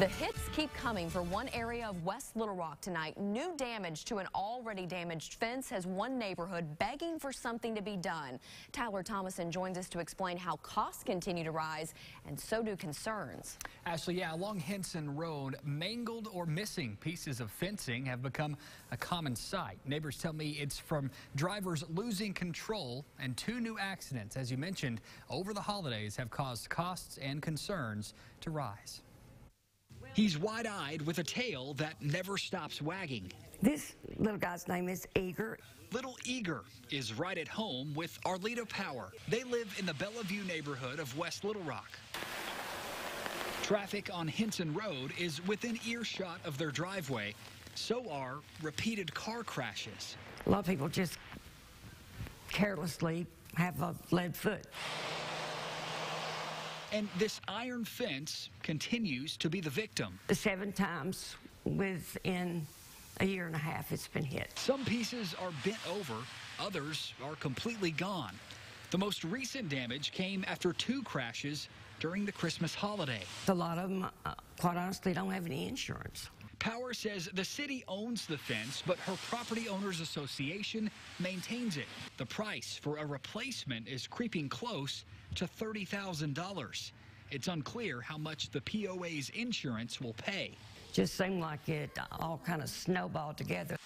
The hits keep coming for one area of West Little Rock tonight. New damage to an already damaged fence has one neighborhood begging for something to be done. Tyler Thomason joins us to explain how costs continue to rise, and so do concerns. Ashley, yeah, along Hinson Road, mangled or missing pieces of fencing have become a common sight. Neighbors tell me it's from drivers losing control, and two new accidents, as you mentioned, over the holidays have caused costs and concerns to rise. He's wide-eyed with a tail that never stops wagging. This little guy's name is Eager. Little Eager is right at home with Arleta Power. They live in the Bellevue neighborhood of West Little Rock. Traffic on Hinson Road is within earshot of their driveway. So are repeated car crashes. A lot of people just carelessly have a lead foot. And this iron fence continues to be the victim. Seven times within a year and a half it's been hit. Some pieces are bent over, others are completely gone. The most recent damage came after two crashes during the Christmas holiday. A lot of them, uh, quite honestly, don't have any insurance. Power says the city owns the fence, but her Property Owners Association maintains it. The price for a replacement is creeping close to $30,000. It's unclear how much the POA's insurance will pay. Just seemed like it all kind of snowballed together.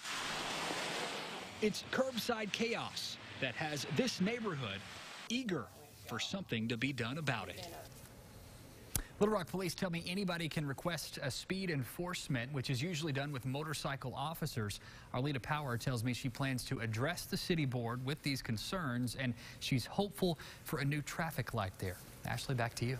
It's curbside chaos that has this neighborhood eager for something to be done about it. Little Rock police tell me anybody can request a speed enforcement, which is usually done with motorcycle officers. Arlita Power tells me she plans to address the city board with these concerns, and she's hopeful for a new traffic light there. Ashley, back to you.